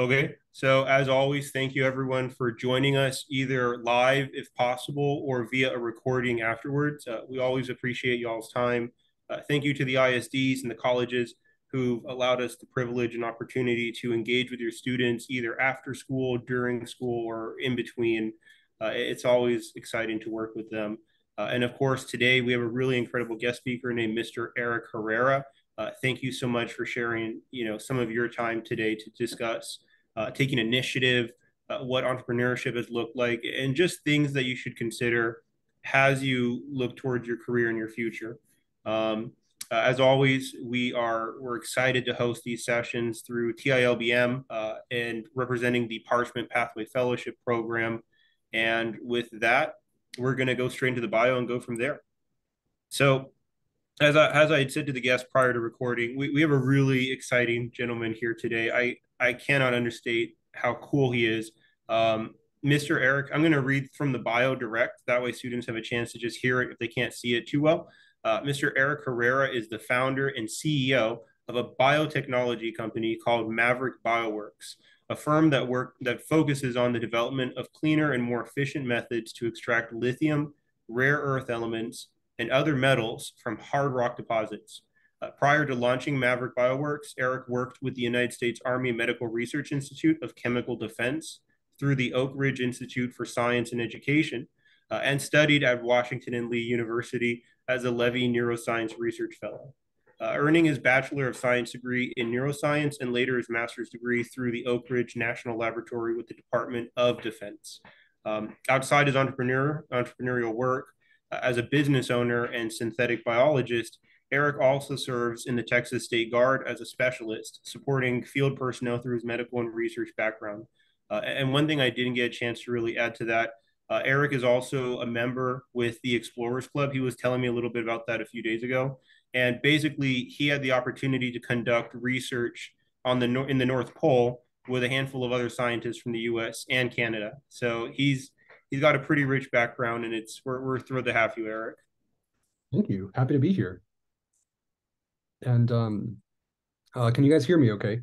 Okay, so as always, thank you everyone for joining us either live if possible or via a recording afterwards. Uh, we always appreciate y'all's time. Uh, thank you to the ISDs and the colleges who've allowed us the privilege and opportunity to engage with your students either after school, during school, or in between. Uh, it's always exciting to work with them. Uh, and of course, today we have a really incredible guest speaker named Mr. Eric Herrera. Uh, thank you so much for sharing, you know, some of your time today to discuss uh, taking initiative, uh, what entrepreneurship has looked like, and just things that you should consider as you look towards your career and your future. Um, uh, as always, we are we're excited to host these sessions through TILBM uh, and representing the Parchment Pathway Fellowship Program. And with that, we're going to go straight into the bio and go from there. So, as I, as I had said to the guest prior to recording, we, we have a really exciting gentleman here today. I I cannot understate how cool he is. Um, Mr. Eric, I'm going to read from the bio direct. That way, students have a chance to just hear it if they can't see it too well. Uh, Mr. Eric Herrera is the founder and CEO of a biotechnology company called Maverick Bioworks, a firm that work that focuses on the development of cleaner and more efficient methods to extract lithium, rare earth elements, and other metals from hard rock deposits. Uh, prior to launching Maverick Bioworks, Eric worked with the United States Army Medical Research Institute of Chemical Defense through the Oak Ridge Institute for Science and Education uh, and studied at Washington and Lee University as a Levy Neuroscience Research Fellow. Uh, earning his Bachelor of Science degree in neuroscience and later his master's degree through the Oak Ridge National Laboratory with the Department of Defense. Um, outside his entrepreneur, entrepreneurial work, uh, as a business owner and synthetic biologist, Eric also serves in the Texas State Guard as a specialist, supporting field personnel through his medical and research background. Uh, and one thing I didn't get a chance to really add to that, uh, Eric is also a member with the Explorers Club. He was telling me a little bit about that a few days ago. And basically, he had the opportunity to conduct research on the in the North Pole with a handful of other scientists from the U.S. and Canada. So he's he's got a pretty rich background, and it's we're, we're thrilled to have you, Eric. Thank you. Happy to be here. And um, uh, can you guys hear me okay?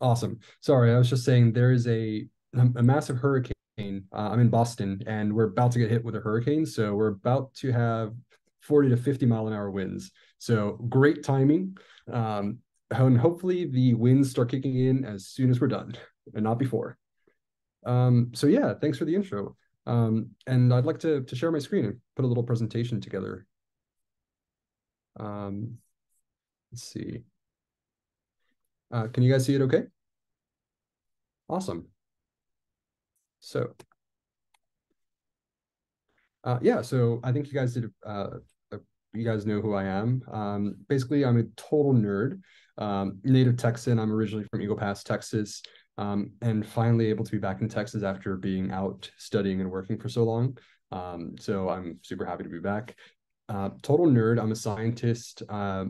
Awesome. Sorry, I was just saying there is a a massive hurricane. Uh, I'm in Boston, and we're about to get hit with a hurricane. So we're about to have 40 to 50 mile an hour winds. So great timing. Um, and hopefully the winds start kicking in as soon as we're done, and not before. Um, so yeah, thanks for the intro. Um, and I'd like to to share my screen and put a little presentation together. Um, let's see. Uh, can you guys see it okay? Awesome. So, uh, yeah, so I think you guys did, uh, you guys know who I am. Um, basically, I'm a total nerd, um, native Texan. I'm originally from Eagle Pass, Texas, um, and finally able to be back in Texas after being out studying and working for so long. Um, so I'm super happy to be back. Uh, total nerd. I'm a scientist. Uh,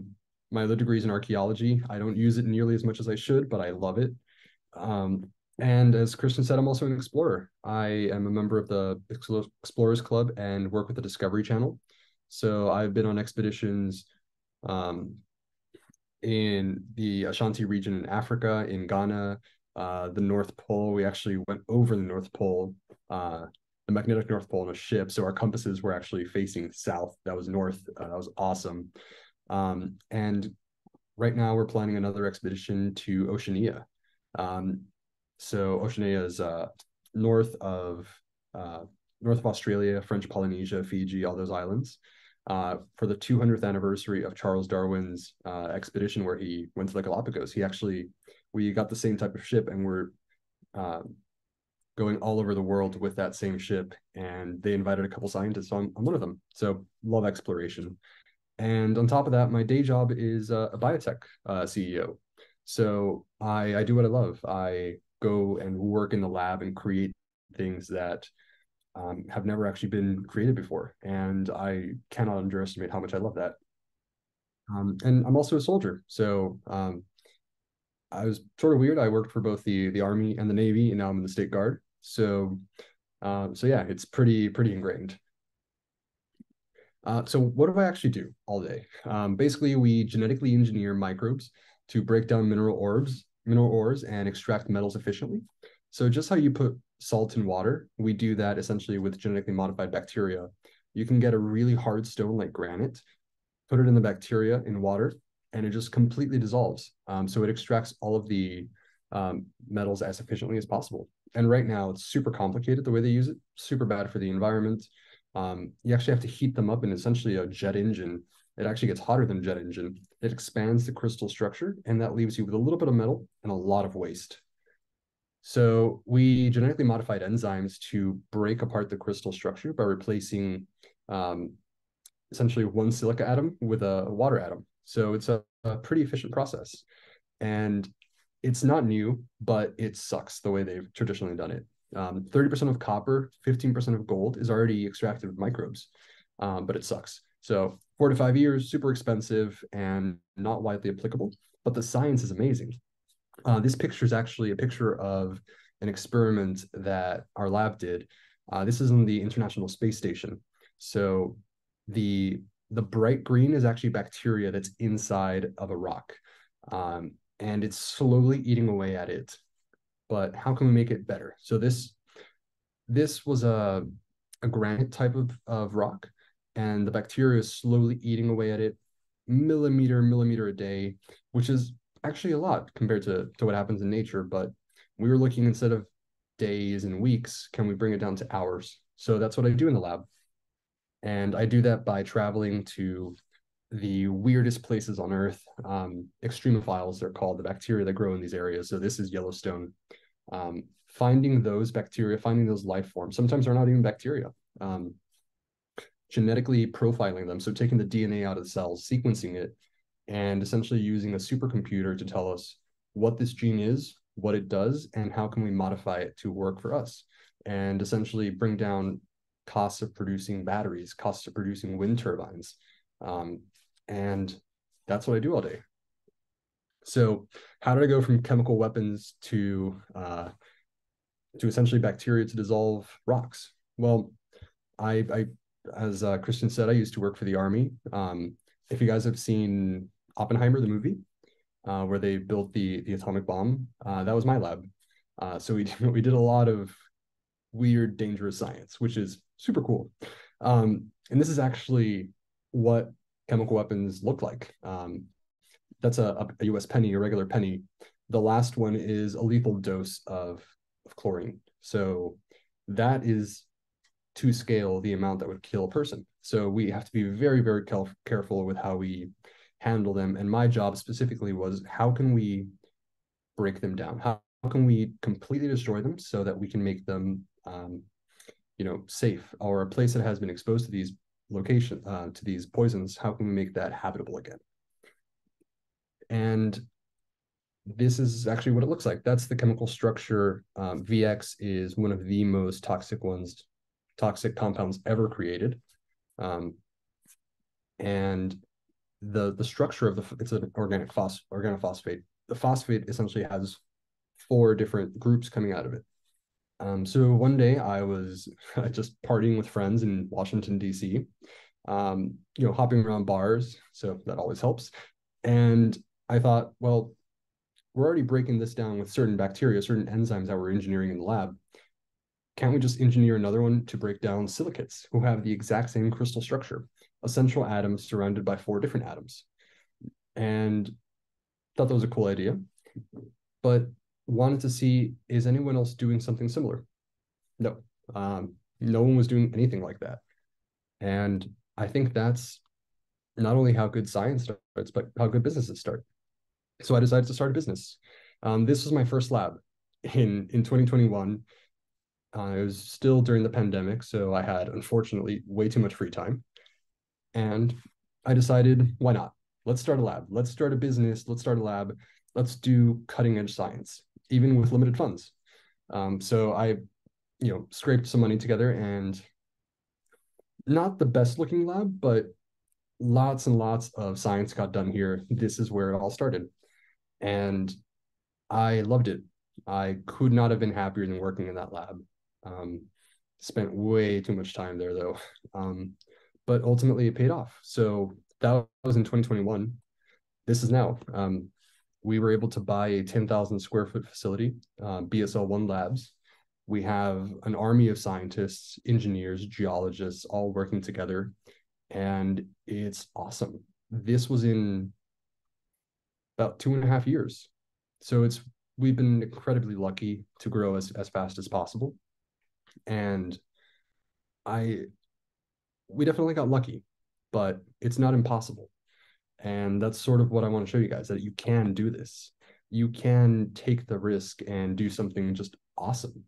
my other degree is in archaeology. I don't use it nearly as much as I should, but I love it. Um, and as Christian said, I'm also an explorer. I am a member of the Explorers Club and work with the Discovery Channel. So I've been on expeditions um, in the Ashanti region in Africa, in Ghana, uh, the North Pole. We actually went over the North Pole uh, the magnetic North Pole on a ship. So our compasses were actually facing south. That was north. Uh, that was awesome. Um, and right now we're planning another expedition to Oceania. Um, so Oceania is uh, north of uh, north of Australia, French Polynesia, Fiji, all those islands. Uh, for the 200th anniversary of Charles Darwin's uh, expedition, where he went to the Galapagos, he actually we got the same type of ship, and we're uh, going all over the world with that same ship and they invited a couple scientists on, on one of them. So love exploration. And on top of that my day job is uh, a biotech uh, ceo so I, I do what i love. I go and work in the lab and create things that um, have never actually been created before and i cannot underestimate how much i love that. Um, and i'm also a soldier. So um, I was sort of weird. I worked for both the the army and the navy, and now I'm in the state guard. So, uh, so yeah, it's pretty pretty ingrained. Uh, so what do I actually do all day? Um, basically, we genetically engineer microbes to break down mineral orbs mineral ores and extract metals efficiently. So just how you put salt in water, we do that essentially with genetically modified bacteria. You can get a really hard stone like granite, put it in the bacteria in water, and it just completely dissolves. Um, so it extracts all of the um, metals as efficiently as possible. And right now, it's super complicated the way they use it, super bad for the environment. Um, you actually have to heat them up in essentially a jet engine. It actually gets hotter than jet engine. It expands the crystal structure, and that leaves you with a little bit of metal and a lot of waste. So we genetically modified enzymes to break apart the crystal structure by replacing um, essentially one silica atom with a water atom. So it's a, a pretty efficient process. And it's not new, but it sucks the way they've traditionally done it. Um, 30% of copper, 15% of gold is already extracted with microbes, um, but it sucks. So four to five years, super expensive and not widely applicable, but the science is amazing. Uh, this picture is actually a picture of an experiment that our lab did. Uh, this is on the International Space Station. So the the bright green is actually bacteria that's inside of a rock. Um, and it's slowly eating away at it. But how can we make it better? So this this was a a granite type of, of rock, and the bacteria is slowly eating away at it millimeter, millimeter a day, which is actually a lot compared to, to what happens in nature. But we were looking instead of days and weeks, can we bring it down to hours? So that's what I do in the lab. And I do that by traveling to the weirdest places on Earth. Um, extremophiles, they're called the bacteria that grow in these areas. So this is Yellowstone. Um, finding those bacteria, finding those life forms. Sometimes they're not even bacteria. Um, genetically profiling them, so taking the DNA out of the cells, sequencing it, and essentially using a supercomputer to tell us what this gene is, what it does, and how can we modify it to work for us, and essentially bring down costs of producing batteries, costs of producing wind turbines, um, and that's what I do all day. So, how did I go from chemical weapons to uh, to essentially bacteria to dissolve rocks? Well, I, I as uh, Christian said, I used to work for the army. Um, if you guys have seen Oppenheimer, the movie, uh, where they built the the atomic bomb, uh, that was my lab. Uh, so we did, we did a lot of weird, dangerous science, which is super cool. Um, and this is actually what chemical weapons look like. Um, that's a, a US penny, a regular penny. The last one is a lethal dose of, of chlorine. So that is to scale the amount that would kill a person. So we have to be very, very careful with how we handle them. And my job specifically was how can we break them down? How, how can we completely destroy them so that we can make them, um, you know, safe or a place that has been exposed to these location uh, to these poisons, how can we make that habitable again? And this is actually what it looks like. That's the chemical structure. Um, VX is one of the most toxic ones, toxic compounds ever created. Um, and the the structure of the it's an organic phos organophosphate. The phosphate essentially has four different groups coming out of it. Um, so one day I was just partying with friends in Washington D.C. Um, you know, hopping around bars, so that always helps. And I thought, well, we're already breaking this down with certain bacteria, certain enzymes that we're engineering in the lab. Can't we just engineer another one to break down silicates who have the exact same crystal structure, a central atom surrounded by four different atoms? And thought that was a cool idea. But wanted to see is anyone else doing something similar? No, um, no one was doing anything like that. And I think that's not only how good science starts, but how good businesses start. So I decided to start a business. Um, this was my first lab in in 2021. Uh, it was still during the pandemic, so I had unfortunately way too much free time, and I decided why not? Let's start a lab. Let's start a business. Let's start a lab. Let's do cutting edge science even with limited funds. Um, so I, you know, scraped some money together and not the best looking lab, but lots and lots of science got done here. This is where it all started. And I loved it. I could not have been happier than working in that lab. Um, spent way too much time there though. Um, but ultimately it paid off. So that was in 2021. This is now. Um, we were able to buy a 10,000 square foot facility, uh, BSL One Labs. We have an army of scientists, engineers, geologists, all working together, and it's awesome. This was in about two and a half years, so it's we've been incredibly lucky to grow as, as fast as possible, and I we definitely got lucky, but it's not impossible. And that's sort of what I want to show you guys that you can do this. You can take the risk and do something just awesome.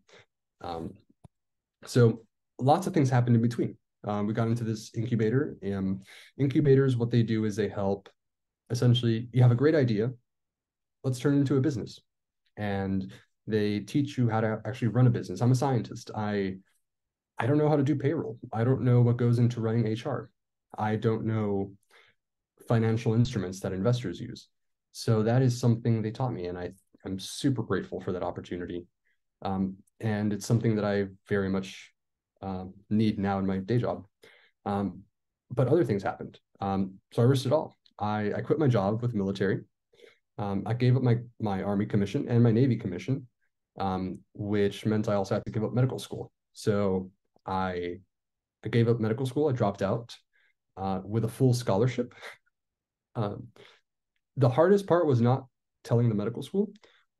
Um, so lots of things happened in between. Um, we got into this incubator. Um, incubators, what they do is they help essentially, you have a great idea, let's turn it into a business. And they teach you how to actually run a business. I'm a scientist. I I don't know how to do payroll. I don't know what goes into running HR. I don't know financial instruments that investors use. So that is something they taught me, and I I'm super grateful for that opportunity. Um, and it's something that I very much um, need now in my day job. Um, but other things happened. Um, so I risked it all. I, I quit my job with the military. Um, I gave up my my Army commission and my Navy commission, um, which meant I also had to give up medical school. So I I gave up medical school. I dropped out uh, with a full scholarship. Um, the hardest part was not telling the medical school.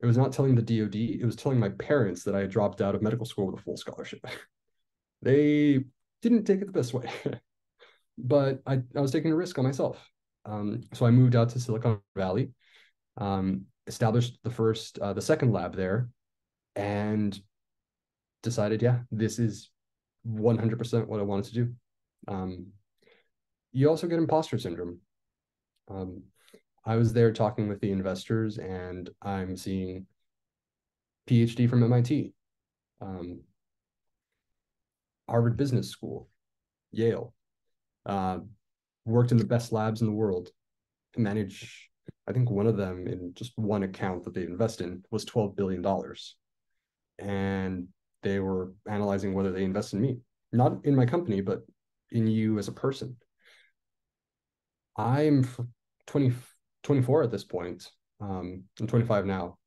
It was not telling the DoD. It was telling my parents that I had dropped out of medical school with a full scholarship. they didn't take it the best way, but I, I was taking a risk on myself. Um, so I moved out to Silicon Valley, um, established the first, uh, the second lab there, and decided, yeah, this is 100% what I wanted to do. Um, you also get imposter syndrome. Um, I was there talking with the investors, and I'm seeing PhD from MIT, um, Harvard Business School, Yale, uh, worked in the best labs in the world, to manage. I think one of them in just one account that they invest in was $12 billion. And they were analyzing whether they invest in me, not in my company, but in you as a person. I'm 20, 24 at this point. Um, I'm 25 now.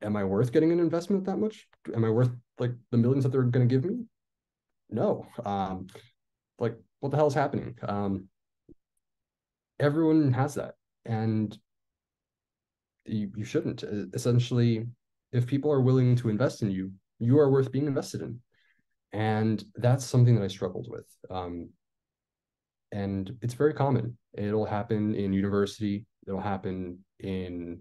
Am I worth getting an investment that much? Am I worth like the millions that they're going to give me? No. Um, like, what the hell is happening? Um, everyone has that. And you, you shouldn't. Essentially, if people are willing to invest in you, you are worth being invested in. And that's something that I struggled with. Um, and it's very common. It'll happen in university, it'll happen in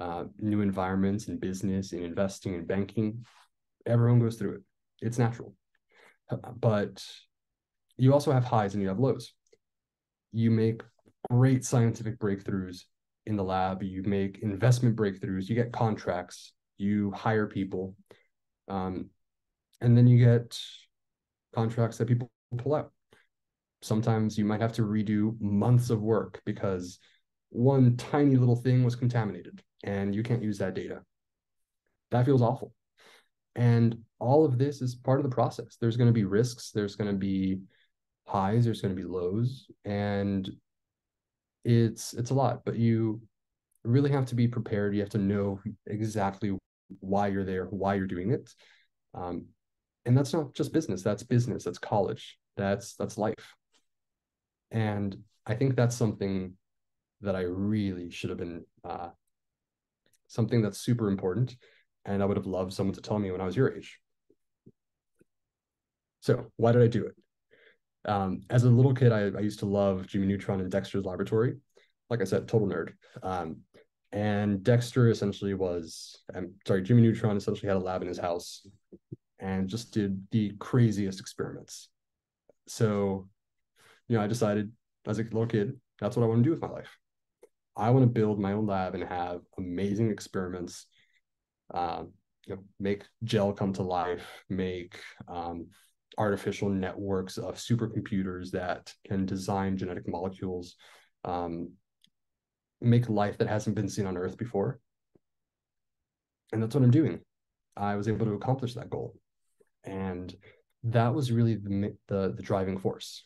uh, new environments, in business, in investing, in banking. Everyone goes through it. It's natural. But you also have highs and you have lows. You make great scientific breakthroughs in the lab, you make investment breakthroughs, you get contracts, you hire people, um, and then you get contracts that people pull out. Sometimes you might have to redo months of work because one tiny little thing was contaminated and you can't use that data. That feels awful. And all of this is part of the process. There's going to be risks, there's going to be highs, there's going to be lows, and it's it's a lot, but you really have to be prepared. You have to know exactly why you're there, why you're doing it. Um, and that's not just business, that's business, that's college, that's that's life. And I think that's something that I really should have been uh, something that's super important. And I would have loved someone to tell me when I was your age. So why did I do it? Um, as a little kid, I, I, used to love Jimmy Neutron and Dexter's Laboratory. Like I said, total nerd. Um, and Dexter essentially was, I'm sorry, Jimmy Neutron essentially had a lab in his house and just did the craziest experiments. So, you know, I decided as a little kid, that's what I want to do with my life. I want to build my own lab and have amazing experiments, um, you know, make gel come to life, make um, artificial networks of supercomputers that can design genetic molecules, um, make life that hasn't been seen on Earth before. And that's what I'm doing. I was able to accomplish that goal. And that was really the, the, the driving force.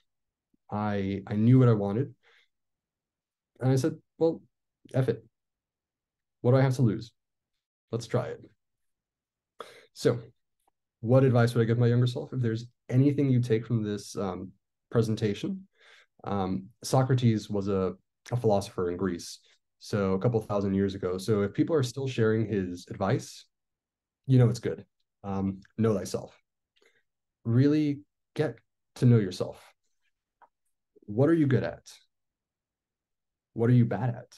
I I knew what I wanted. And I said, well, F it. What do I have to lose? Let's try it. So, what advice would I give my younger self? If there's anything you take from this um, presentation, um, Socrates was a, a philosopher in Greece, so a couple thousand years ago. So if people are still sharing his advice, you know it's good. Um, know thyself. Really get to know yourself. What are you good at? What are you bad at?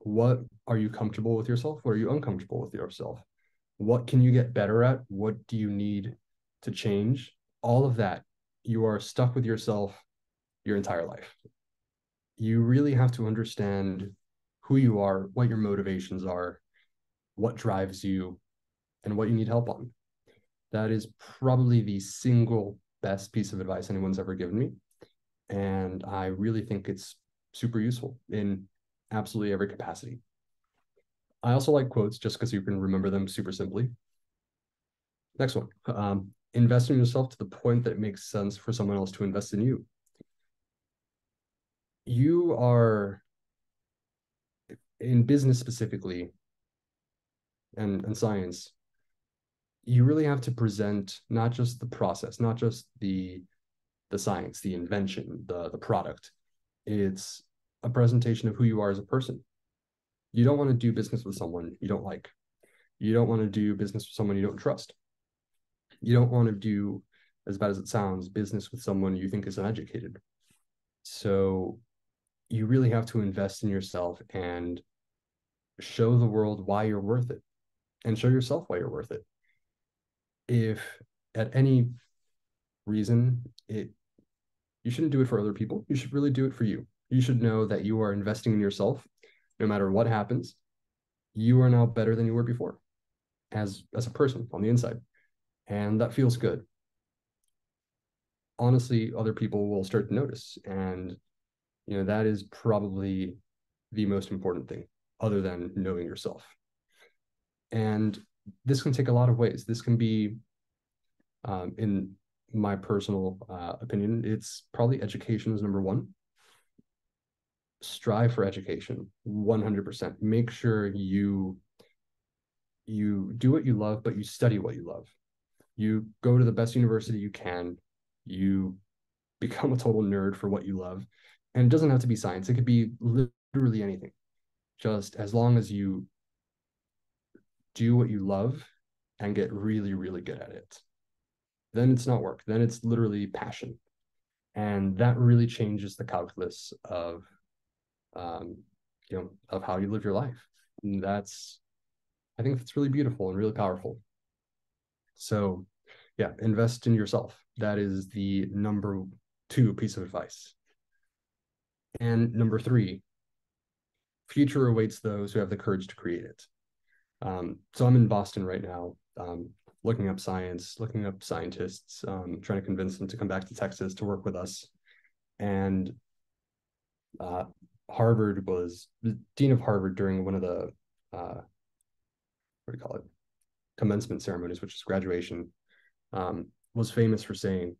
What are you comfortable with yourself? What are you uncomfortable with yourself? What can you get better at? What do you need to change? All of that, you are stuck with yourself your entire life. You really have to understand who you are, what your motivations are, what drives you, and what you need help on. That is probably the single best piece of advice anyone's ever given me. And I really think it's super useful in absolutely every capacity. I also like quotes just because you can remember them super simply. Next one. Um, invest in yourself to the point that it makes sense for someone else to invest in you. You are in business specifically and, and science, you really have to present not just the process, not just the the science, the invention, the the product. It's a presentation of who you are as a person. You don't want to do business with someone you don't like. You don't want to do business with someone you don't trust. You don't want to do, as bad as it sounds, business with someone you think is uneducated. So you really have to invest in yourself and show the world why you're worth it and show yourself why you're worth it. If at any reason it you shouldn't do it for other people, you should really do it for you. You should know that you are investing in yourself no matter what happens. You are now better than you were before as as a person on the inside. And that feels good. Honestly, other people will start to notice and you know that is probably the most important thing other than knowing yourself and this can take a lot of ways this can be um, in my personal uh, opinion it's probably education is number one. Strive for education 100% make sure you you do what you love but you study what you love. You go to the best university you can. You become a total nerd for what you love. And it doesn't have to be science. It could be literally anything. Just as long as you do what you love and get really really good at it then it's not work then it's literally passion. And that really changes the calculus of um, you know of how you live your life. And that's i think that's really beautiful and really powerful. So yeah invest in yourself. That is the number two piece of advice. And number three, future awaits those who have the courage to create it. Um, so I'm in Boston right now, um, looking up science, looking up scientists, um, trying to convince them to come back to Texas to work with us. And uh, Harvard was the dean of Harvard during one of the uh, what do you call it commencement ceremonies, which is graduation, um, was famous for saying,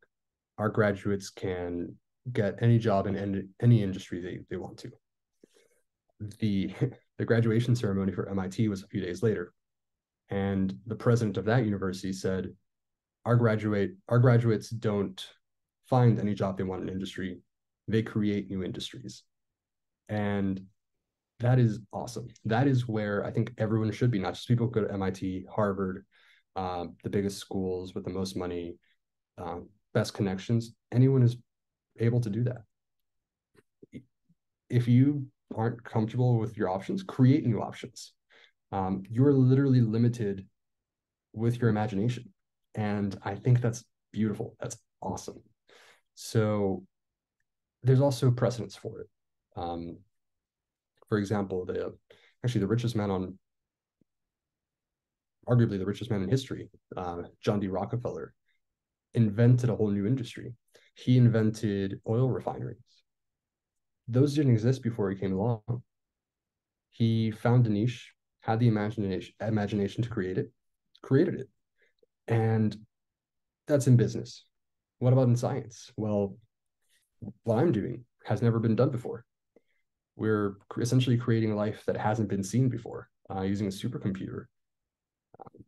"Our graduates can get any job in any, any industry they, they want to. The, the graduation ceremony for MIT was a few days later. And the president of that university said, our graduate, our graduates don't find any job they want in industry. They create new industries. And that is awesome. That is where I think everyone should be, not just people go to MIT, Harvard, um, the biggest schools with the most money, um, best connections. Anyone is able to do that. If you aren't comfortable with your options, create new options. Um, you're literally limited with your imagination. And I think that's beautiful. That's awesome. So there's also precedence for it. Um, for example, the actually the richest man on arguably the richest man in history, uh, John D. Rockefeller, invented a whole new industry he invented oil refineries. Those didn't exist before he came along. He found a niche, had the imagination imagination to create it, created it. And that's in business. What about in science? Well, what I'm doing has never been done before. we're essentially creating life that hasn't been seen before uh, using a supercomputer. Um,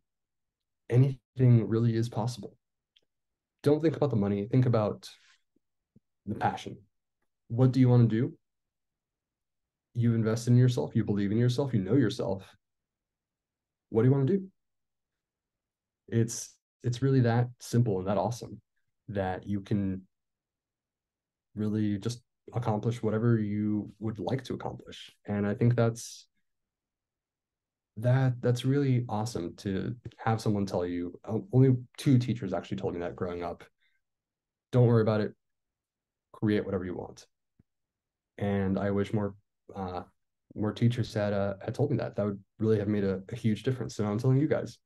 anything really is possible. Don't think about the money, think about the passion. What do you want to do? You invest in yourself, you believe in yourself, you know yourself. What do you want to do? It's it's really that simple and that awesome that you can really just accomplish whatever you would like to accomplish. And I think that's that that's really awesome to have someone tell you only two teachers actually told me that growing up don't worry about it create whatever you want and i wish more uh more teachers had uh had told me that that would really have made a, a huge difference so now i'm telling you guys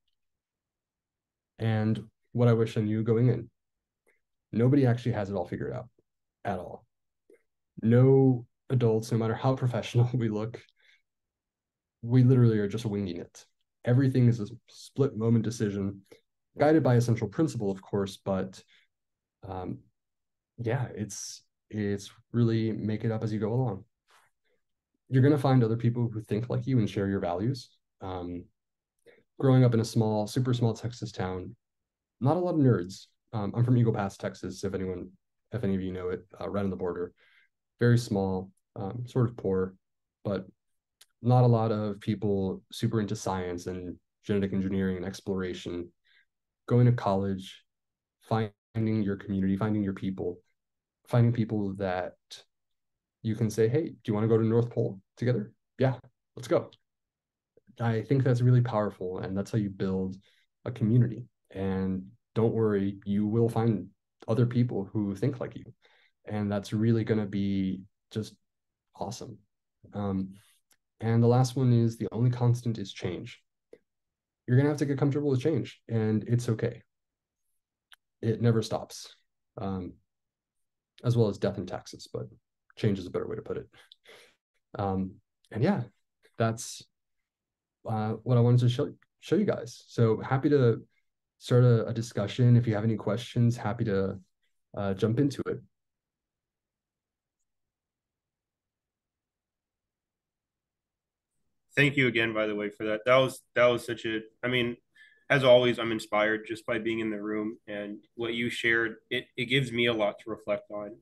and what i wish i knew going in nobody actually has it all figured out at all no adults no matter how professional we look we literally are just winging it. Everything is a split moment decision, guided by a central principle, of course, but um, yeah, it's it's really make it up as you go along. You're gonna find other people who think like you and share your values. Um, growing up in a small, super small Texas town, not a lot of nerds. Um, I'm from Eagle Pass, Texas. If anyone, if any of you know it, uh, right on the border. Very small, um, sort of poor, but not a lot of people super into science and genetic engineering and exploration going to college finding your community finding your people finding people that you can say hey do you want to go to north pole together yeah let's go i think that's really powerful and that's how you build a community and don't worry you will find other people who think like you and that's really going to be just awesome um, and the last one is the only constant is change. You're going to have to get comfortable with change, and it's okay. It never stops, um, as well as death and taxes, but change is a better way to put it. Um, and yeah, that's uh, what I wanted to show, show you guys. So happy to start a, a discussion. If you have any questions, happy to uh, jump into it. thank you again, by the way, for that. That was that was such a. I mean, as always, I'm inspired just by being in the room and what you shared. It it gives me a lot to reflect on.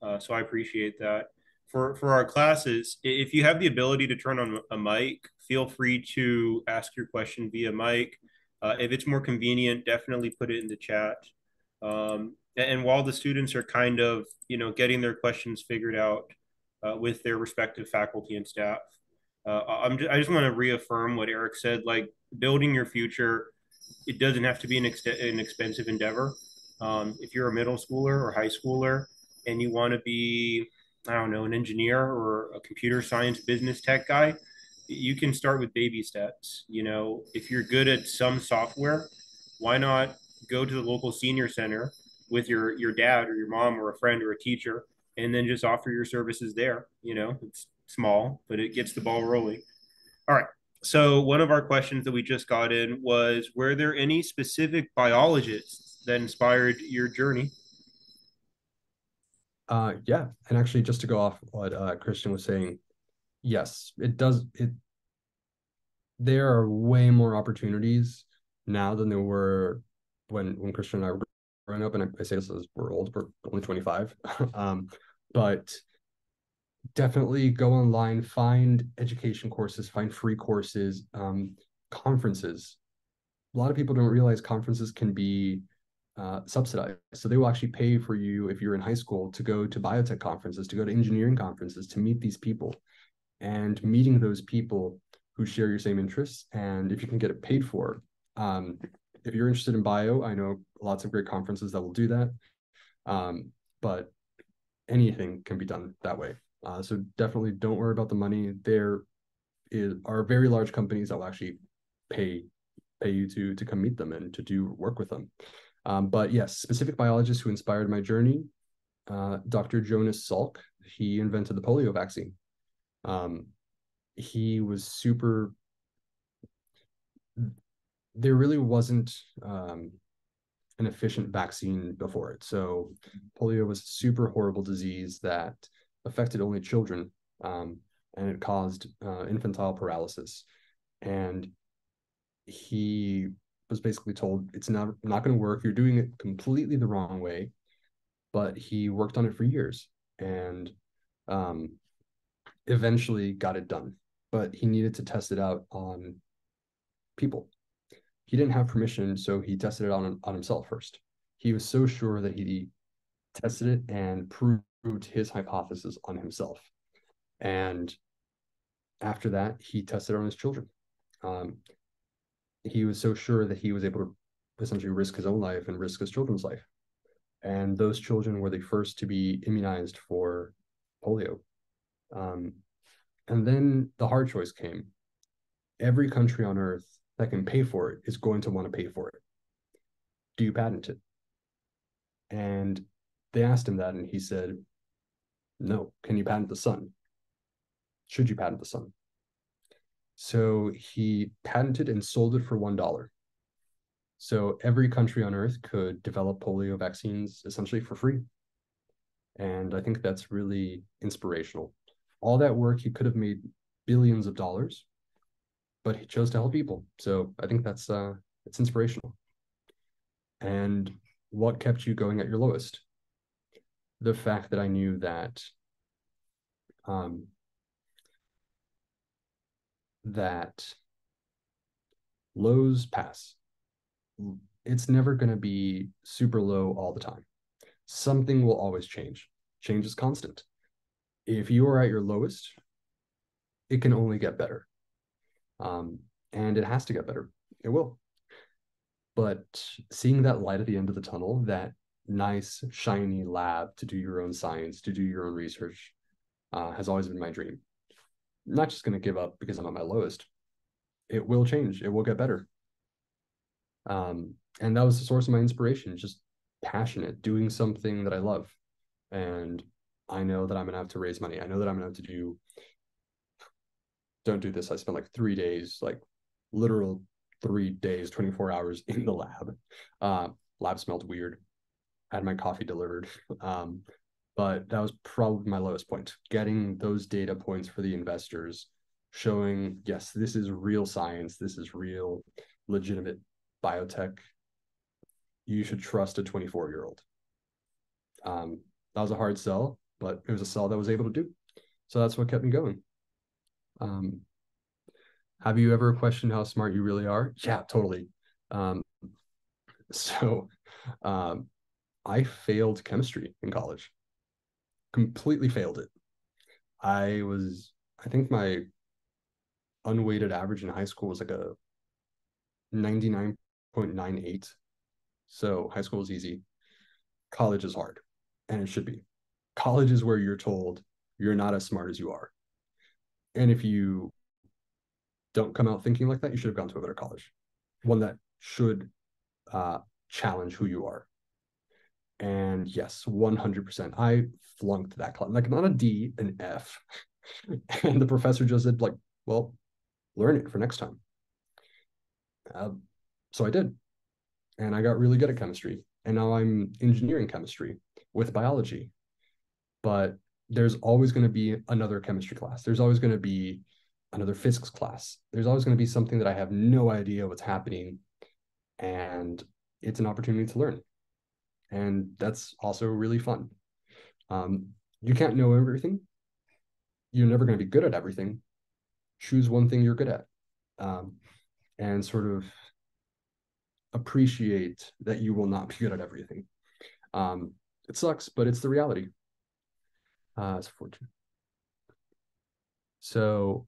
Uh, so I appreciate that. For for our classes, if you have the ability to turn on a mic, feel free to ask your question via mic. Uh, if it's more convenient, definitely put it in the chat. Um, and while the students are kind of you know getting their questions figured out uh, with their respective faculty and staff, uh, I'm just, I just want to reaffirm what Eric said. Like building your future, it doesn't have to be an, ex- an expensive endeavor. Um, if you're a middle schooler or high schooler and you want to be, I don't know, an engineer or a computer science business tech guy, you can start with baby steps. You know, if you're good at some software, why not go to the local senior center with your your dad or your mom or a friend or a teacher, and then just offer your services there. You know, it's small, but it gets the ball rolling. All right. So one of our questions that we just got in was, were there any specific biologists that inspired your journey? Uh, yeah, and actually, just to go off what uh, Christian was saying, yes, it does. It there are way more opportunities now than there were when when Christian and I were growing up. And I, I say this as we're old, we're only twenty five, um, but definitely go online, find education courses, find free courses, um, conferences. A lot of people don't realize conferences can be uh, subsidized. So they will actually pay for you if you're in high school to go to biotech conferences, to go to engineering conferences, to meet these people. And meeting those people who share your same interests, and if you can get it paid for. Um, if you're interested in bio, I know lots of great conferences that will do that. Um, but anything can be done that way. Uh, so definitely don't worry about the money. There is, are very large companies that will actually pay pay you to to come meet them and to do work with them. Um, but yes, specific biologists who inspired my journey. Uh, Dr. Jonas Salk, he invented the polio vaccine. Um, he was super. There really wasn't um, an efficient vaccine before it. So, polio was a super horrible disease that affected only children. Um, and it caused uh, infantile paralysis. And he was basically told it's not not going to work. You're doing it completely the wrong way. But he worked on it for years and um, eventually got it done. But he needed to test it out on people. He didn't have permission, so he tested it on on himself first. He was so sure that he tested it and proved his hypothesis on himself. And after that, he tested on his children. Um, he was so sure that he was able to essentially risk his own life and risk his children's life. And those children were the first to be immunized for polio. Um, and then the hard choice came. Every country on earth that can pay for it is going to want to pay for it. Do you patent it? And they asked him that, and he said, No. Can you patent the sun? Should you patent the sun? So he patented and sold it for $1. So every country on earth could develop polio vaccines essentially for free. And I think that's really inspirational. All that work, he could have made billions of dollars, but he chose to help people. So I think that's uh, it's inspirational. And what kept you going at your lowest? The fact that I knew that um, that lows pass. It's never going to be super low all the time. Something will always change. Change is constant. If you are at your lowest, it can only get better. Um, and it has to get better. It will. But seeing that light at the end of the tunnel, that nice, shiny lab to do your own science, to do your own research, uh, has always been my dream not just going to give up because I'm at my lowest. It will change. It will get better. Um, and that was the source of my inspiration, just passionate, doing something that I love. And I know that I'm gonna have to raise money. I know that I'm gonna have to do don't do this. I spent like three days, like literal three days, 24 hours in the lab. Uh, lab smelled weird. Had my coffee delivered. Um, but that was probably my lowest point. Getting those data points for the investors, showing yes, this is real science, this is real, legitimate biotech. You should trust a 24 year old. Um, that was a hard sell, but it was a sell that was able to do. So that's what kept me going. Um, have you ever questioned how smart you really are? Yeah, totally. Um, so um, I failed chemistry in college completely failed it. I was, I think my unweighted average in high school was like a 99.98. So high school is easy. College is hard, and it should be. College is where you're told you're not as smart as you are. And if you don't come out thinking like that, you should have gone to a better college, one that should uh, challenge who you are. And yes, 100%. I flunked that class, like not a D, an F. and the professor just said, like, well, learn it for next time. Uh, so I did. And I got really good at chemistry. And now I'm engineering chemistry with biology. But there's always going to be another chemistry class. There's always going to be another physics class. There's always going to be something that I have no idea what's happening. And it's an opportunity to learn and that's also really fun. Um, you can't know everything. You're never going to be good at everything. Choose one thing you're good at, um, and sort of appreciate that you will not be good at everything. Um, it sucks, but it's the reality. Uh, it's 14. So,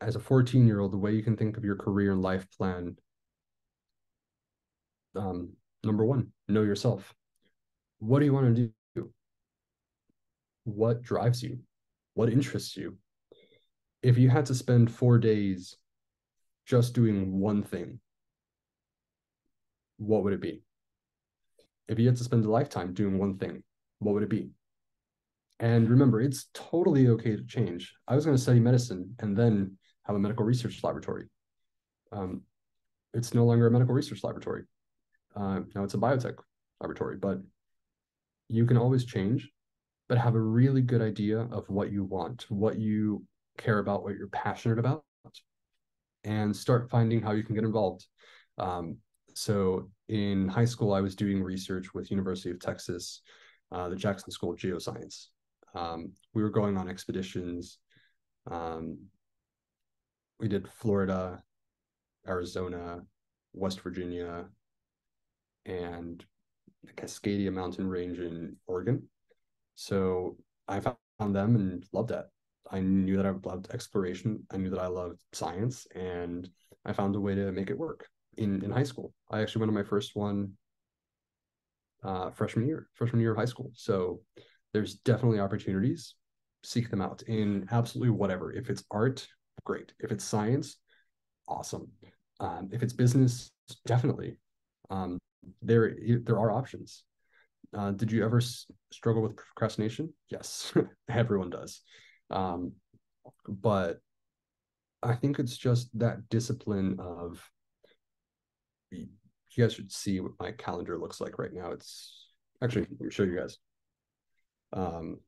as a 14 year old, the way you can think of your career and life plan um, number one, know yourself what do you want to do? What drives you? What interests you? If you had to spend four days just doing one thing, what would it be? If you had to spend a lifetime doing one thing, what would it be? And remember, it's totally okay to change. I was going to study medicine and then have a medical research laboratory. Um, it's no longer a medical research laboratory. Uh, now it's a biotech laboratory, but you can always change, but have a really good idea of what you want, what you care about what you're passionate about and start finding how you can get involved. Um, so in high school, I was doing research with University of Texas, uh, the Jackson School of Geoscience. Um, we were going on expeditions. Um, we did Florida, Arizona, West Virginia, and the Cascadia Mountain Range in Oregon. So I found them and loved that. I knew that I loved exploration. I knew that I loved science, and I found a way to make it work in in high school. I actually went on my first one uh, freshman year, freshman year of high school. So there's definitely opportunities. Seek them out in absolutely whatever. If it's art, great. If it's science, awesome. Um, if it's business, definitely. Um, there there are options. Uh, did you ever s- struggle with procrastination? Yes, everyone does. Um, but I think it's just that discipline of you guys should see what my calendar looks like right now. It's actually let me show you guys. Um,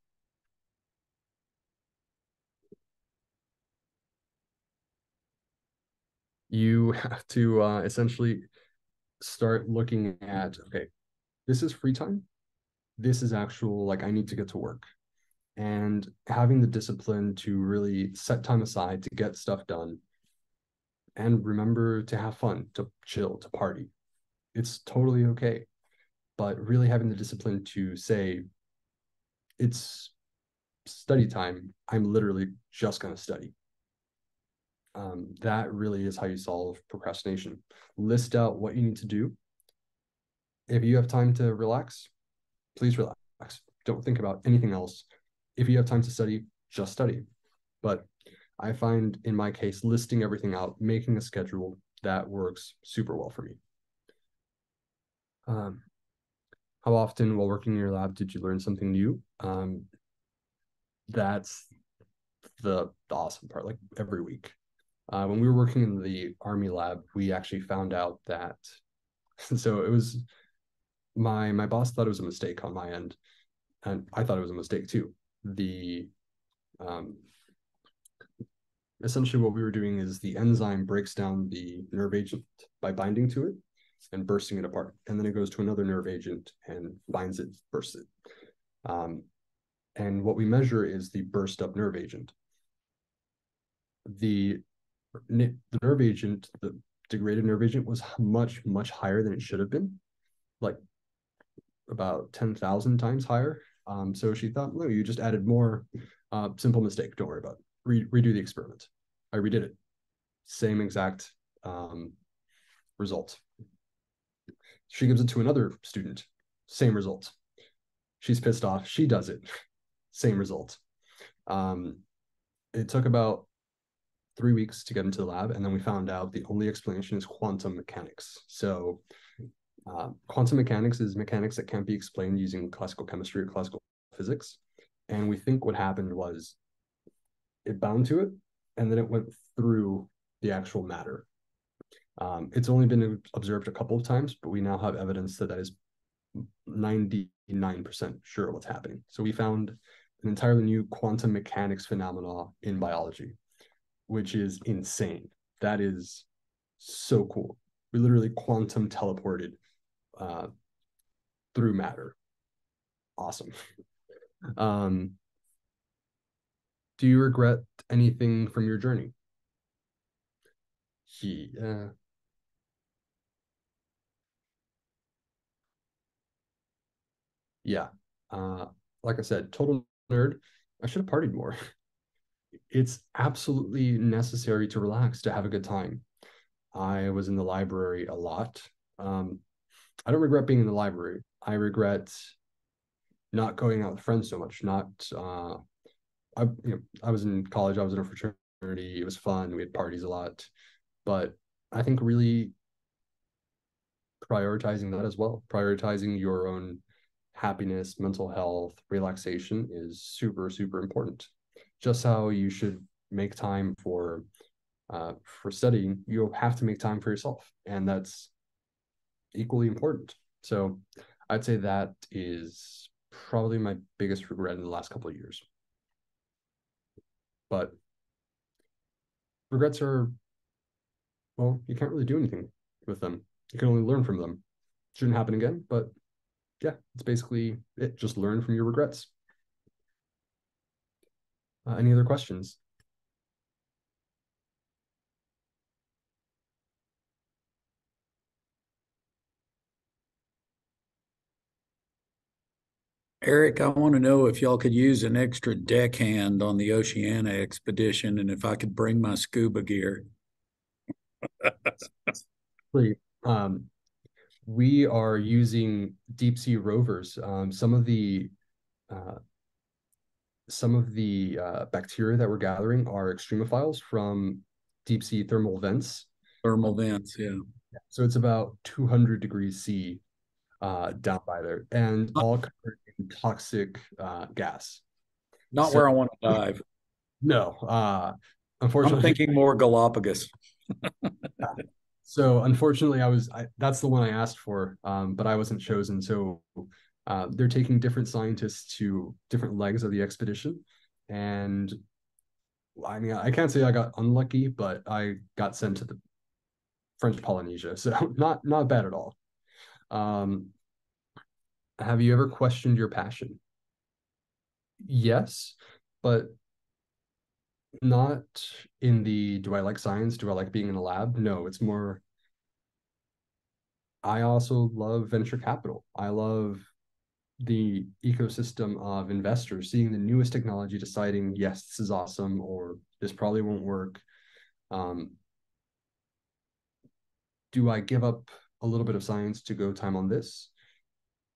you have to uh, essentially start looking at okay, this is free time. This is actual like I need to get to work. And having the discipline to really set time aside to get stuff done and remember to have fun to chill to party. It's totally okay. But really having the discipline to say it's study time. I'm literally just going to study um, that really is how you solve procrastination list out what you need to do if you have time to relax please relax don't think about anything else if you have time to study, just study. But I find in my case, listing everything out, making a schedule that works super well for me. Um, how often while working in your lab did you learn something new? Um, that's the, the awesome part, like every week. Uh, when we were working in the army lab, we actually found out that so it was my my boss thought it was a mistake on my end, and I thought it was a mistake too the um, essentially what we were doing is the enzyme breaks down the nerve agent by binding to it and bursting it apart. And then it goes to another nerve agent and binds it, bursts it. Um, and what we measure is the burst up nerve agent. The, the nerve agent, the degraded nerve agent was much, much higher than it should have been, like about 10,000 times higher. Um, so she thought, no, you just added more. Uh, simple mistake. Don't worry about it. Re- redo the experiment. I redid it. Same exact um, result. She gives it to another student. Same result. She's pissed off. She does it. Same result. Um, it took about three weeks to get into the lab, and then we found out the only explanation is quantum mechanics. So uh, quantum mechanics is mechanics that can't be explained using classical chemistry or classical physics. And we think what happened was it bound to it and then it went through the actual matter. Um, it's only been observed a couple of times, but we now have evidence that that is 99% sure what's happening. So we found an entirely new quantum mechanics phenomena in biology, which is insane. That is so cool. We literally quantum teleported uh, through matter. Awesome. Um, do you regret anything from your journey? Yeah. Yeah. Uh, like I said, total nerd. I should have partied more. It's absolutely necessary to relax, to have a good time. I was in the library a lot. Um, I don't regret being in the library. I regret not going out with friends so much. Not uh, I you know I was in college. I was in a fraternity. It was fun. We had parties a lot, but I think really prioritizing that as well. Prioritizing your own happiness, mental health, relaxation is super super important. Just how you should make time for uh, for studying, you have to make time for yourself, and that's equally important. So I'd say that is probably my biggest regret in the last couple of years. But regrets are, well, you can't really do anything with them. You can only learn from them. Shouldn't happen again, but yeah, it's basically it. Just learn from your regrets. Uh, any other questions? Eric, I want to know if y'all could use an extra deckhand on the Oceania expedition and if I could bring my scuba gear. um, we are using deep sea rovers. Um, some of the uh, some of the uh, bacteria that we're gathering are extremophiles from deep sea thermal vents. Thermal vents, yeah. So it's about 200 degrees C uh, down by there, and all covered in toxic uh, gas. Not so, where I want to dive. No, uh, unfortunately, I'm thinking more Galapagos. so unfortunately, I was I, that's the one I asked for, um, but I wasn't chosen. So uh, they're taking different scientists to different legs of the expedition, and I mean I can't say I got unlucky, but I got sent to the French Polynesia, so not not bad at all. Um, have you ever questioned your passion? Yes, but not in the do I like science? Do I like being in a lab? No, it's more. I also love venture capital. I love the ecosystem of investors seeing the newest technology, deciding, yes, this is awesome, or this probably won't work. Um, do I give up a little bit of science to go time on this?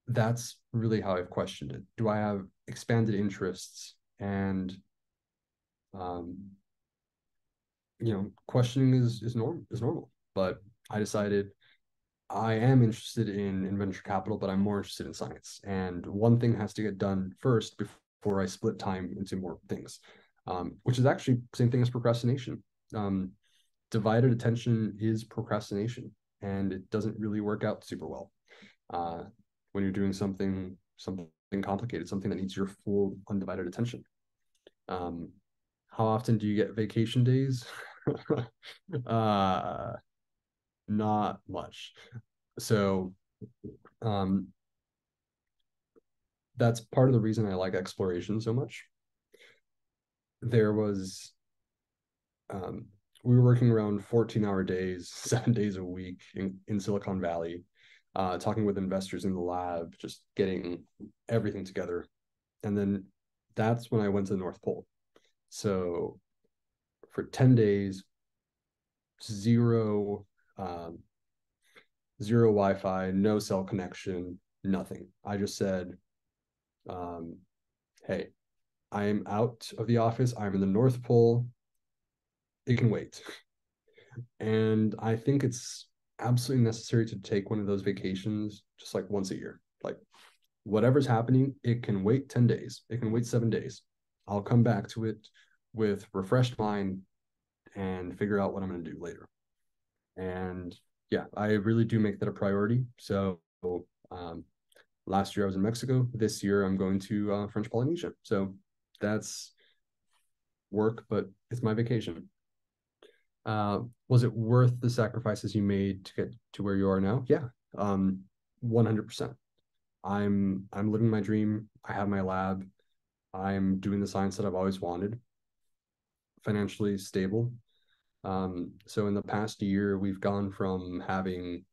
That's really how i've questioned it. Do i have expanded interests and um you know questioning is is normal is normal. But i decided i am interested in, in venture capital but i'm more interested in science and one thing has to get done first before i split time into more things um, which is actually same thing as procrastination um, divided attention is procrastination and it doesn't really work out super well uh, when you're doing something something complicated, something that needs your full undivided attention. Um, how often do you get vacation days? uh, not much. So, um, that's part of the reason I like exploration so much. There was um, we were working around 14 hour days, seven days a week in, in Silicon Valley, uh, talking with investors in the lab, just getting everything together. And then that's when I went to the North Pole. So for 10 days, zero, um, zero Wi-Fi, no cell connection, nothing. I just said, um, hey, I am out of the office. I'm in the North Pole it can wait. And I think it's absolutely necessary to take one of those vacations just like once a year. Like whatever's happening, it can wait 10 days, it can wait seven days. I'll come back to it with refreshed mind and figure out what I'm going to do later. And yeah, I really do make that a priority. So um, last year I was in Mexico. This year I'm going to uh, French Polynesia. So that's work, but it's my vacation uh, was it worth the sacrifices you made to get to where you are now? Yeah, um, 100%. I'm I'm living my dream. I have my lab. I'm doing the science that I've always wanted. Financially stable. Um, so in the past year, we've gone from having,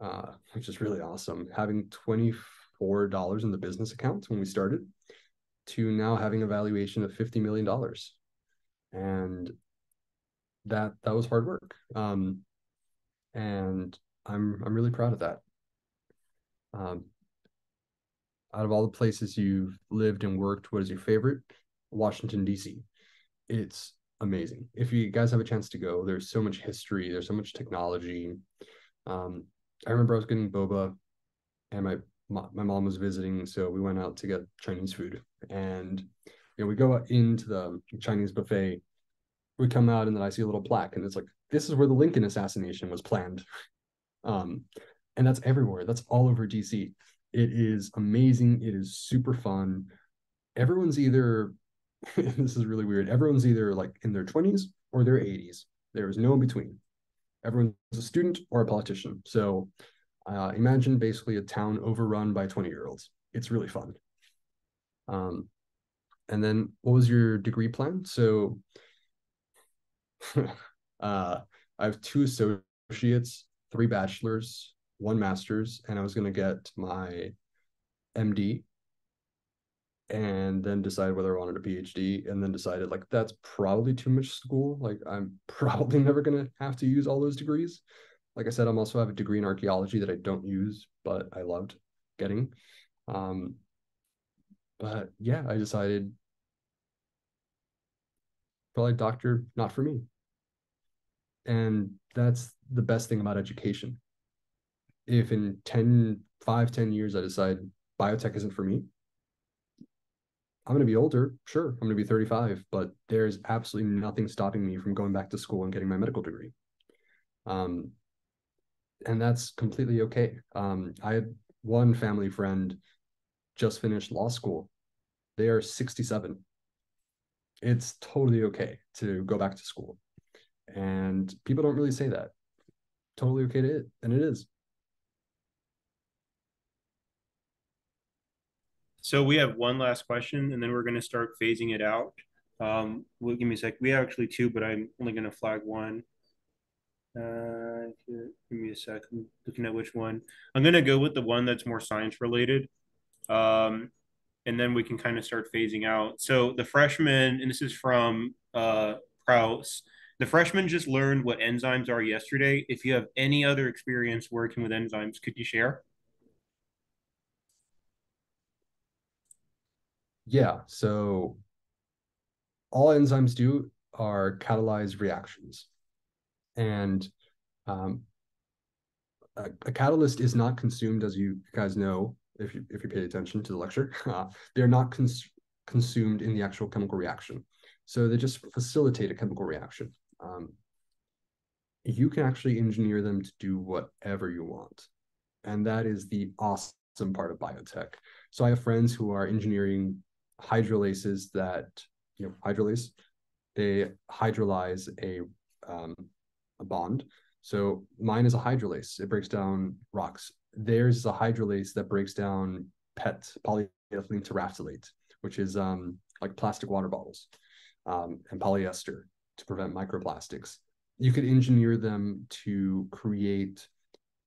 uh, which is really awesome, having twenty four dollars in the business account when we started, to now having a valuation of fifty million dollars, and that that was hard work. Um, and i'm i'm really proud of that. Um, out of all the places you've lived and worked what is your favorite? Washington dc it's amazing if you guys have a chance to go there's so much history there's so much technology um, i remember i was getting boba and my my mom was visiting so we went out to get chinese food and you know we go into the chinese buffet We come out and then I see a little plaque and it's like, this is where the Lincoln assassination was planned. Um, and that's everywhere. That's all over DC. It is amazing. It is super fun. Everyone's either, this is really weird. Everyone's either like in their 20s or their 80s. There is no in between. Everyone's a student or a politician. So uh, imagine basically a town overrun by 20 year olds. It's really fun. Um, and then what was your degree plan? So uh, I have two associates, three bachelors, one master's, and I was going to get my MD and then decided whether I wanted a PhD and then decided like that's probably too much school. Like I'm probably never gonna have to use all those degrees. Like I said, I'm also have a degree in archaeology that I don't use, but I loved getting. Um, but yeah, I decided probably doctor, not for me. And that's the best thing about education. If in 10, 5, 10 years I decide biotech isn't for me, I'm going to be older. Sure, I'm going to be 35, but there's absolutely nothing stopping me from going back to school and getting my medical degree. Um, and that's completely okay. Um, I had one family friend just finished law school. They are 67. It's totally okay to go back to school. And people don't really say that. Totally okay to it. And it is. So we have one last question, and then we're going to start phasing it out. Um, well, give me a sec. We have actually two, but I'm only going to flag one. Uh, give me a sec. I'm looking at which one. I'm going to go with the one that's more science related. Um, and then we can kind of start phasing out. So the freshman, and this is from uh, Kraus, the freshmen just learned what enzymes are yesterday. If you have any other experience working with enzymes, could you share? Yeah, so all enzymes do are catalyze reactions. And um, a, a, catalyst is not consumed, as you guys know, if you if you pay attention to the lecture, uh, they're not cons consumed in the actual chemical reaction. So they just facilitate a chemical reaction. Um, you can actually engineer them to do whatever you want. And that is the awesome part of biotech. So I have friends who are engineering hydrolases that you know hydrolase they hydrolyze a um, a bond. So mine is a hydrolase. It breaks down rocks. Theirs is a hydrolase that breaks down PET polyethylene terephthalate, which is um, like plastic water bottles, um, and polyester to prevent microplastics. You could engineer them to create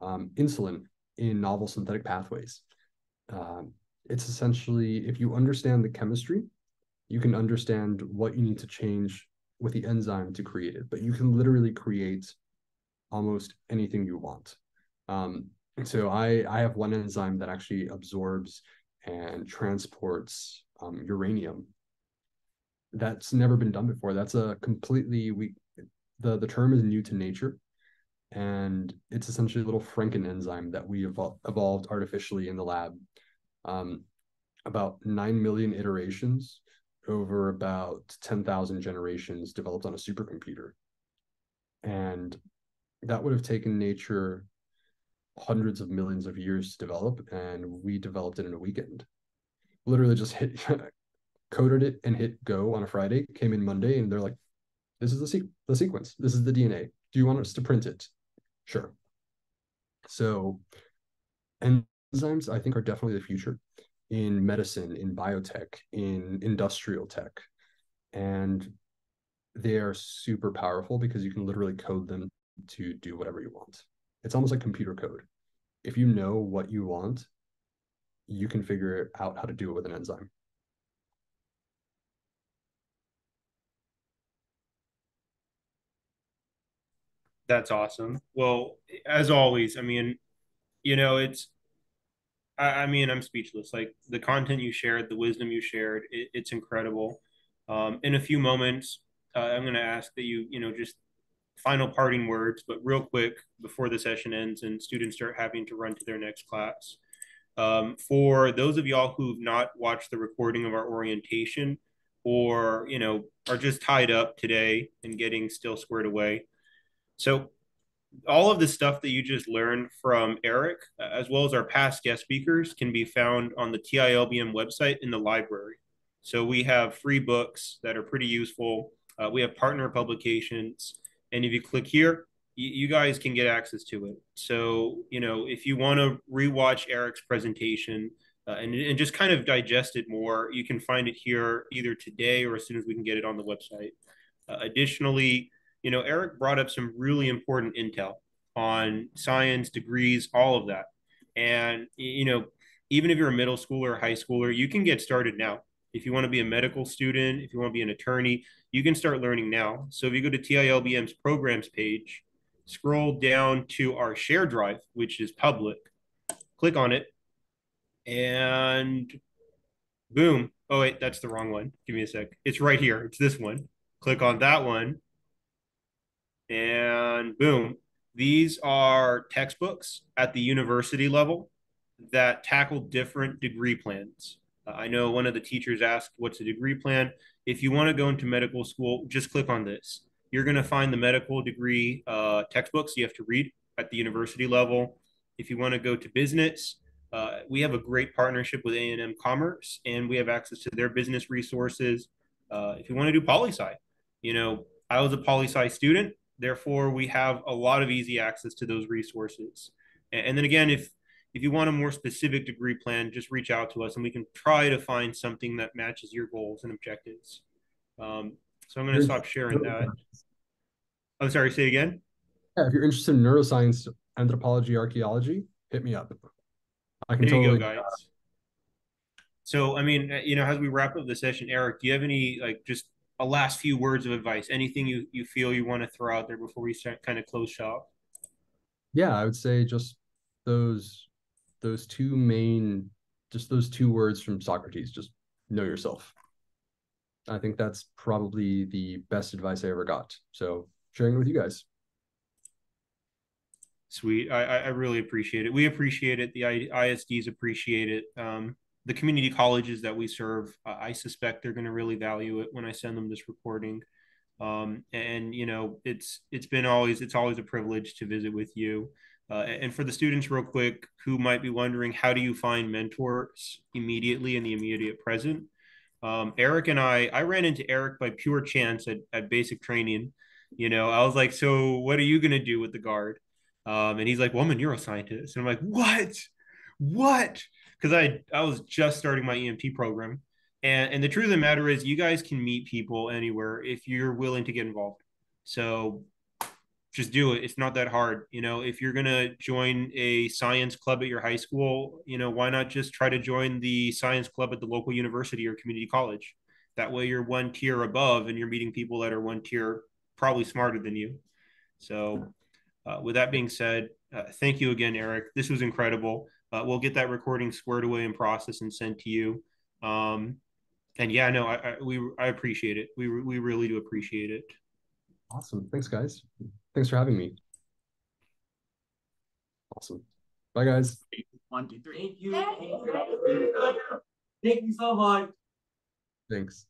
um, insulin in novel synthetic pathways. Um, it's essentially if you understand the chemistry, you can understand what you need to change with the enzyme to create it. But you can literally create almost anything you want. Um, so I I have one enzyme that actually absorbs and transports um, uranium. That's never been done before. That's a completely we the the term is new to nature, and it's essentially a little Franken enzyme that we evol- evolved artificially in the lab um, about 9 million iterations over about 10,000 generations developed on a supercomputer. And that would have taken nature hundreds of millions of years to develop, and we developed it in a weekend. Literally just hit, coded it and hit go on a Friday, came in Monday, and they're like, this is the, se- the sequence, this is the DNA. Do you want us to print it? Sure. So, and enzymes, I think, are definitely the future in medicine, in biotech, in industrial tech. And they are super powerful because you can literally code them to do whatever you want. It's almost like computer code. If you know what you want, you can figure out how to do it with an enzyme. That's awesome. Well, as always, I mean, you know, it's I, I, mean, I'm speechless. Like the content you shared, the wisdom you shared, it, it's incredible. Um, in a few moments, uh, I'm going to ask that you, you know, just final parting words, but real quick before the session ends and students start having to run to their next class. Um, for those of y'all who've not watched the recording of our orientation or, you know, are just tied up today and getting still squared away. So all of the stuff that you just learned from Eric, as well as our past guest speakers, can be found on the TILBM website in the library. So we have free books that are pretty useful. Uh, we have partner publications, and if you click here, you guys can get access to it. So, you know, if you want to rewatch Eric's presentation uh, and, and just kind of digest it more, you can find it here either today or as soon as we can get it on the website. Uh, additionally, you know, Eric brought up some really important intel on science, degrees, all of that. And, you know, even if you're a middle schooler or high schooler, you can get started now. If you want to be a medical student, if you want to be an attorney, you can start learning now. So if you go to TILBM's programs page, scroll down to our share drive, which is public, click on it, and boom. Oh, wait, that's the wrong one. Give me a sec. It's right here. It's this one. Click on that one, and boom. These are textbooks at the university level that tackle different degree plans. Uh, I know one of the teachers asked, What's a degree plan? If you want to go into medical school, just click on this you're going to find the medical degree uh, textbooks you have to read at the university level. If you want to go to business, uh, we have a great partnership with A&M Commerce, and we have access to their business resources. Uh, if you want to do poli sci, you know, I was a poli sci student, therefore we have a lot of easy access to those resources. And, then again, if if you want a more specific degree plan, just reach out to us, and we can try to find something that matches your goals and objectives. Um, so I'm going to stop sharing that. I'm sorry, say again. Yeah, if you're interested in neuroscience, anthropology, archaeology, hit me up. I can there totally you go, guys. So, I mean, uh, you know, as we wrap up the session, Eric, do you have any like just a last few words of advice? Anything you you feel you want to throw out there before we start kind of close shop? Yeah, I would say just those those two main, just those two words from Socrates. Just know yourself. I think that's probably the best advice I ever got. So sharing it with you guys. Sweet. I, I really appreciate it. We appreciate it. The ISDs appreciate it. Um, the community colleges that we serve, I suspect they're going to really value it when I send them this recording. Um, and you know, it's it's been always it's always a privilege to visit with you. Uh, and for the students, real quick, who might be wondering, how do you find mentors immediately in the immediate present? Um, Eric and I, I ran into Eric by pure chance at, at basic training. You know, I was like, so what are you going to do with the guard? Um, and he's like, well, I'm a neuroscientist. And I'm like, what? What? Because I, I was just starting my EMT program. And, and the truth of the matter is, you guys can meet people anywhere if you're willing to get involved. So just do it. It's not that hard. You know, if you're going to join a science club at your high school, you know, why not just try to join the science club at the local university or community college? That way you're one tier above and you're meeting people that are one tier probably smarter than you. So, uh, with that being said, uh, thank you again, Eric. This was incredible. Uh, we'll get that recording squared away and processed and sent to you. Um, and yeah, no, I, I, we I appreciate it. We we really do appreciate it. Awesome. Thanks, guys. Thanks for having me. Awesome. Bye, guys. One, two, three. Thank you. Thank you so much. Thanks.